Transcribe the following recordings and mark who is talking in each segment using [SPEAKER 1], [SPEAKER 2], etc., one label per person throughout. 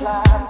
[SPEAKER 1] Bye.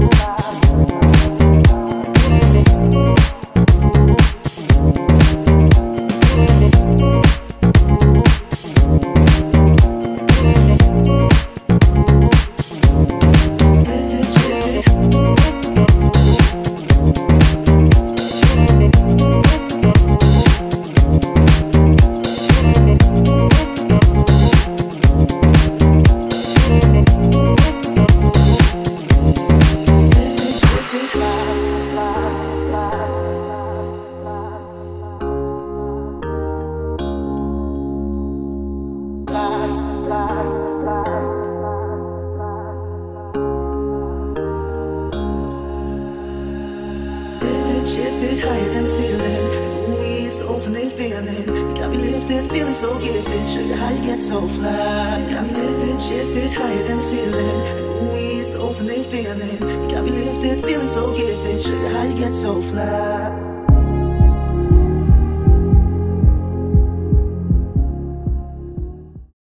[SPEAKER 1] higher than the ceiling. Ooh, it's the ultimate feeling. You got me lifted, feeling so gifted. Show you how you get so fly. You got me lifted, shifted higher than the ceiling. Ooh, it's the ultimate feeling. You got me lifted, feeling so gifted. Show you how you get so fly.